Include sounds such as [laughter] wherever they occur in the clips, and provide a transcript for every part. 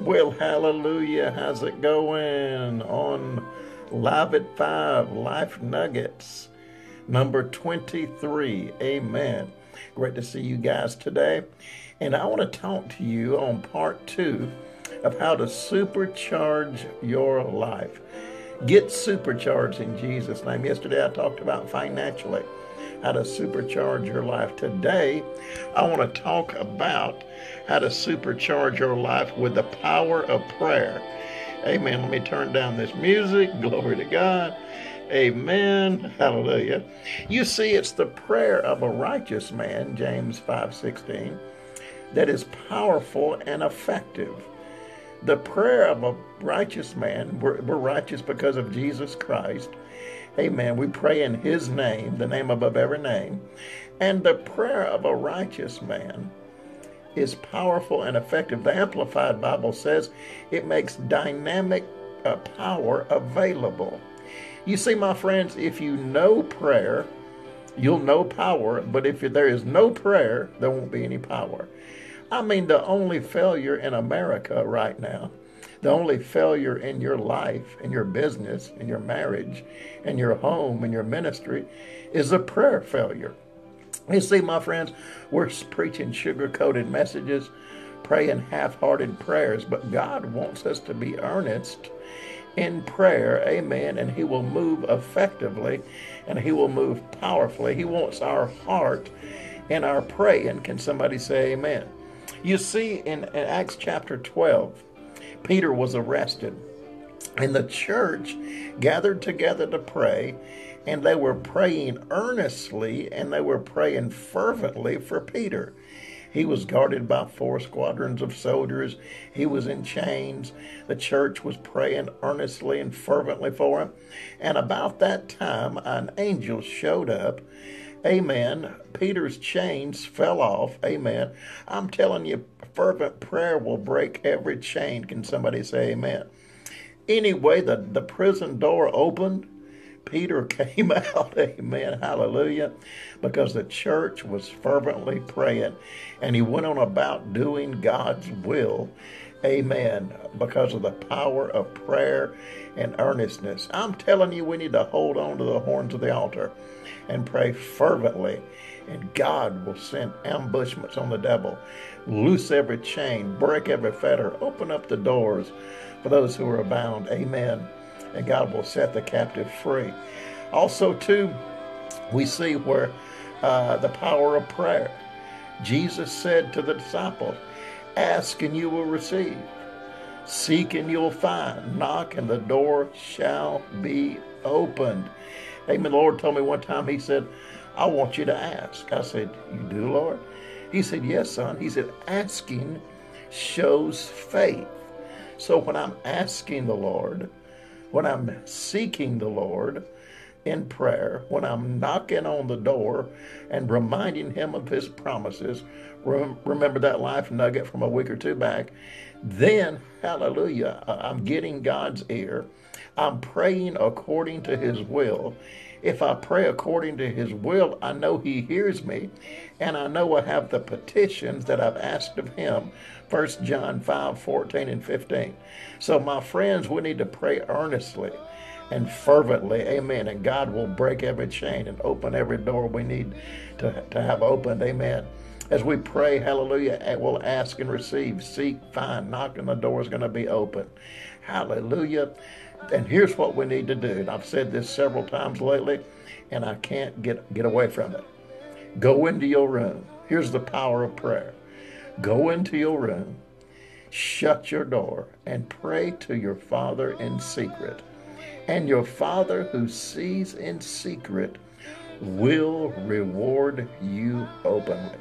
Well, hallelujah. How's it going on Live at 5 Life Nuggets number 23? Amen. Great to see you guys today. And I want to talk to you on part two of how to supercharge your life. Get supercharged in Jesus' name. Yesterday I talked about financially how to supercharge your life. Today, I want to talk about how to supercharge your life with the power of prayer. Amen. Let me turn down this music. [laughs] Glory to God. Amen. Hallelujah. You see, it's the prayer of a righteous man, James 5:16, that is powerful and effective. The prayer of a righteous man, we're, we're righteous because of Jesus Christ. Amen. We pray in his name, the name above every name. And the prayer of a righteous man is powerful and effective. The Amplified Bible says it makes dynamic uh, power available. You see, my friends, if you know prayer, you'll know power, but if there is no prayer, there won't be any power. I mean, the only failure in America right now the only failure in your life, in your business, in your marriage, in your home, in your ministry is a prayer failure. You see, my friends, we're preaching sugar coated messages, praying half hearted prayers, but God wants us to be earnest in prayer, amen, and He will move effectively and He will move powerfully. He wants our heart in our praying. Can somebody say amen? You see, in, in Acts chapter 12, Peter was arrested. And the church gathered together to pray, and they were praying earnestly and they were praying fervently for Peter. He was guarded by four squadrons of soldiers. He was in chains. The church was praying earnestly and fervently for him. And about that time, an angel showed up. Amen. Peter's chains fell off. Amen. I'm telling you, fervent prayer will break every chain. Can somebody say amen? Anyway, the, the prison door opened. Peter [laughs] came out, amen, hallelujah, because the church was fervently praying and he went on about doing God's will, amen, because of the power of prayer and earnestness. I'm telling you, we need to hold on to the horns of the altar and pray fervently and God will send ambushments on the devil, loose every chain, break every fetter, open up the doors for those who are bound. Amen. And God will set the captive free. Also, too, we see where uh, the power of prayer. Jesus said to the disciples, Ask and you will receive. Seek and you'll find. Knock and the door shall be opened. Amen. The Lord told me one time, He said, I want you to ask. I said, You do, Lord? He said, Yes, son. He said, Asking shows faith. So when I'm asking the Lord, when I'm seeking the Lord in prayer, when I'm knocking on the door and reminding Him of His promises, remember that life nugget from a week or two back, then, hallelujah, I'm getting God's ear. I'm praying according to His will. If I pray according to his will, I know he hears me, and I know I have the petitions that I've asked of him. 1 John 5 14 and 15. So, my friends, we need to pray earnestly and fervently. Amen. And God will break every chain and open every door we need to, to have opened. Amen. As we pray, hallelujah, we'll ask and receive, seek, find, knock, and the door is going to be open. Hallelujah. And here's what we need to do. And I've said this several times lately, and I can't get, get away from it. Go into your room. Here's the power of prayer. Go into your room, shut your door, and pray to your Father in secret. And your Father who sees in secret will reward you openly.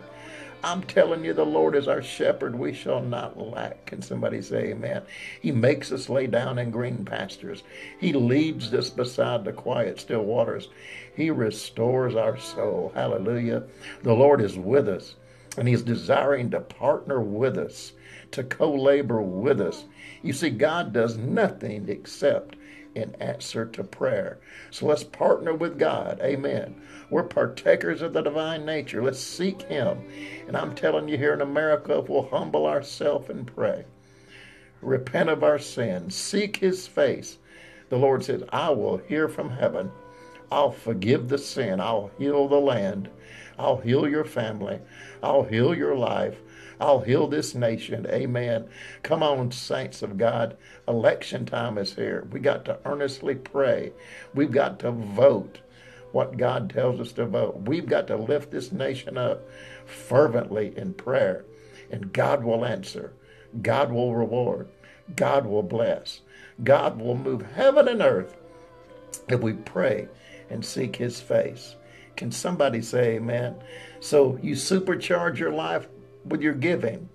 I'm telling you, the Lord is our shepherd. We shall not lack. Can somebody say amen? He makes us lay down in green pastures. He leads us beside the quiet, still waters. He restores our soul. Hallelujah. The Lord is with us, and He's desiring to partner with us, to co labor with us. You see, God does nothing except in answer to prayer. So let's partner with God. Amen. We're partakers of the divine nature. Let's seek Him. And I'm telling you here in America, if we'll humble ourselves and pray, repent of our sins, seek his face, the Lord says, I will hear from heaven. I'll forgive the sin. I'll heal the land. I'll heal your family. I'll heal your life. I'll heal this nation. Amen. Come on, saints of God. Election time is here. We got to earnestly pray. We've got to vote what God tells us to vote. We've got to lift this nation up fervently in prayer, and God will answer. God will reward. God will bless. God will move heaven and earth if we pray and seek his face. Can somebody say amen? So you supercharge your life with your giving.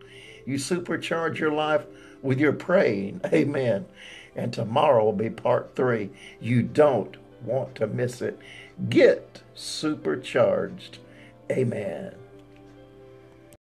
You supercharge your life with your praying. [laughs] Amen. And tomorrow will be part three. You don't want to miss it. Get supercharged. Amen.